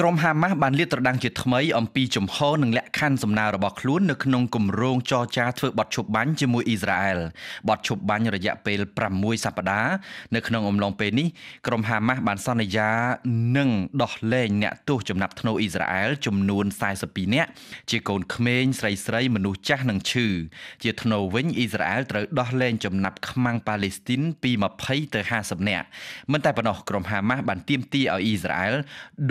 ក្រុមហាម៉ាស់បានលាតត្រដាងជាថ្មីអំពីជំហរនិងលក្ខខណ្ឌសំណើរបស់ខ្លួននៅក្នុងគម្រោងចរចាធ្វើបទឈប់បាញ់ជាមួយអ៊ីស្រាអែលបទឈប់បាញ់រយៈពេល6សប្តាហ៍នៅក្នុងអំឡុងពេលនេះក្រុមហាម៉ាស់បានសន្យានឹងដោះលែងអ្នកទោសចំណាប់ធ្នូអ៊ីស្រាអែលចំនួន42នាក់ជាកូនក្មេងស្រីស្រីមនុស្សចាស់និងឈឺជាធ្នូវិញអ៊ីស្រាអែលត្រូវដោះលែងចំណាប់ខ្មាំងប៉ាឡេស្ទីនពី20ទៅ50នាក់មិនតែប៉ុណ្ណោះក្រុមហាម៉ាស់បានទាមទារឲ្យអ៊ីស្រាអែល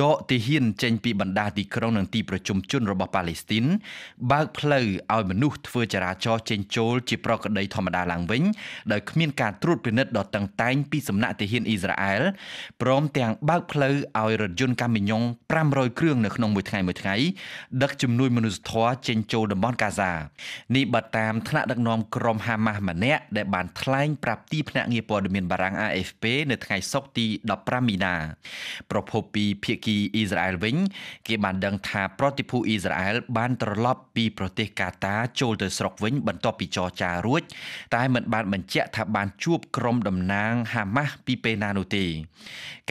ដកទីហ៊ានចេញពីបណ្ដាទីក្រុងនិងទីប្រជុំជនរបស់ប៉ាឡេស្ទីនបើកផ្លូវឲ្យមនុស្សធ្វើចរាចរណ៍ចេញចូលជាប្រក្រតីធម្មតាឡើងវិញដោយគ្មានការត្រួតពិនិត្យដ៏តឹងតែងពីសំណាក់ទាហានអ៊ីស្រាអែលព្រមទាំងបើកផ្លូវឲ្យរថយន្តកាមីយ៉ុង500គ្រឿងនៅក្នុងមួយថ្ងៃមួយថ្ងៃដឹកជំនួយមនុស្សធម៌ចេញចូលតំបន់កាហ្សានេះបើតាមថ្នាក់ដឹកនាំក្រុមហាម៉ាស់ម្នាក់ដែលបានថ្លែងប្រាប់ទីភ្នាក់ងារព័ត៌មានបារាំង AFP នៅថ្ងៃសុក្រទី15មីនាប្រពន្ធពីភៀកគីអ៊ីស្រាអែលវិញគេបានដឹងថាប្រតិភូអ៊ីស្រាអែលបានត្រឡប់ពីប្រទេសកាតាចូលទៅស្រុកវិញបន្ទាប់ពីចរចារួច តែមិនបានបញ្ជាក់ថាបានជួបក្រុមតំណាងហាម៉ាស់ពីពេលណានោះទេ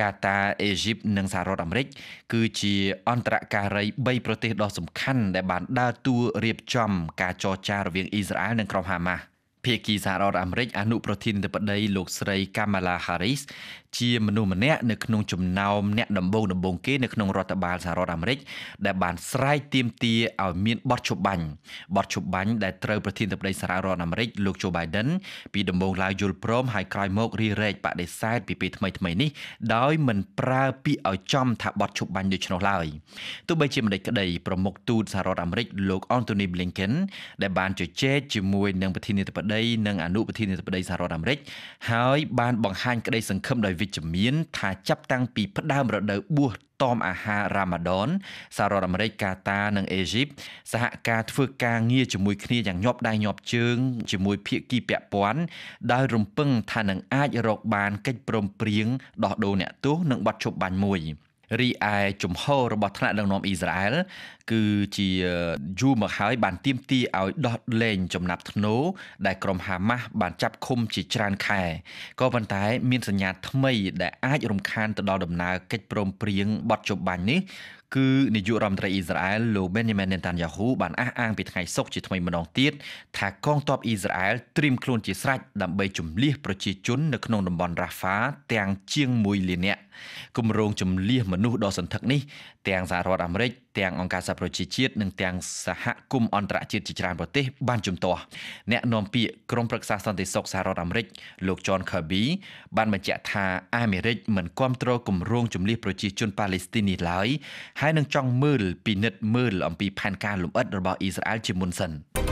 កាតាអេស៊ីបនិងសហរដ្ឋអាមេរិកគឺជាអន្តរការី3ប្រទេសដ៏សំខាន់ដែលបានដើរតួរៀបចំការចរចារវាងអ៊ីស្រាអែលនិងក្រុមហាម៉ាស់ភាគីសហរដ្ឋអាមេរិកអនុប្រធានាធិបតីលោកស្រី Kamala Harris ជាមនុស្សម្នាក់នៅក្នុងចំណោមអ្នកដំបូងដំបូងគេនៅក្នុងរដ្ឋបាលសហរដ្ឋអាមេរិកដែលបានស្រែកទាមទារឲ្យមានបទឈប់បាញ់បទឈប់បាញ់ដែលត្រូវប្រធានាធិបតីសហរដ្ឋអាមេរិកលោក Joe Biden ពីដំបូងឡើយយល់ព្រមហើយក្រោយមករីរែកបដិសេធពីពេលថ្មីថ្មីនេះដោយមិនប្រើពាក្យឲ្យចំថាបទឈប់បាញ់ដូច្នោះឡើយទោះបីជាមិនដេចក្តីប្រមុខទូតសហរដ្ឋអាមេរិកលោក Anthony Blinken ដែលបានជជែកជាមួយនឹងប្រធានាធិបតីនិងអនុប្រធានាធិបតីសហរដ្ឋអាមេរិកហើយបានបង្ហាញក្តីសង្ឃឹមដោយវិជ្ជមានថាចាប់តាំងពីផ្ដើមរដូវបួសតមអាហាររ៉ាម៉ាដនសហរដ្ឋអាមេរិកកាតានិងអេស៊ីបសហការធ្វើការងារជាមួយគ្នាយ៉ាងញាប់ដៃញាប់ជើងជាមួយភាគីពាក់ព័ន្ធដោយរំពឹងថានឹងអាចរកបានកិច្ចព្រមព្រៀងដោះដូរអ្នកទោសនិងបាត់ជប់បាញ់មួយ រីឯជំហររបស់ថ្នាក់ដឹកនាំអ៊ីស្រាអែលគឺជាយូរមកហើយបានទៀមទីឲ្យដោះលែងចំណាប់ធ្នូដែលក្រុមហាម៉ាស់បានចាប់ឃុំជាច្រើនខែក៏ប៉ុន្តែ មានសញ្ញាថ្មីដែលអាចរំខានទៅដល់ដំណើរកិច្ចព្រមព្រៀងបទជប់បាញ់នេះ គឺនាយករដ្ឋមន្ត្រីអ៊ីស្រាអែលលោក Benjamin Netanyahu បានអះអាងពីថ្ងៃសុក្រជាថ្មីម្ដងទៀតថាកងទ័ពអ៊ីស្រាអែលត្រៀមខ្លួនជាស្រេចដើម្បីជំលះប្រជាជននៅក្នុងតំបន់រ៉ាហ្វាទាំងជាង1លាននាក់គម្រោងជំលះមនុស្សដ៏សន្ធឹកនេះទាំងសហរដ្ឋអាមេរិក ទាំងអង្គការសហប្រជាជាតិនិងទាំងសហគមន៍អន្តរជាតិជាច្រើនប្រទេសបានជំទាស់អ្នកនាំពាក្យក្រុមប្រឹក្សាសន្តិសុខសហរដ្ឋអាមេរិកលោក John Kirby បានបញ្ជាក់ថាអាមេរិកមិនគាំទ្រគម្រោងជំលះប្រជាជនប៉ាឡេស្ទីននេះឡើយហើយនឹងចង់មើលពិនិត្យមើលអំពីផែនការលម្អិតរបស់អ៊ីស្រាអែលជាមុនសិន។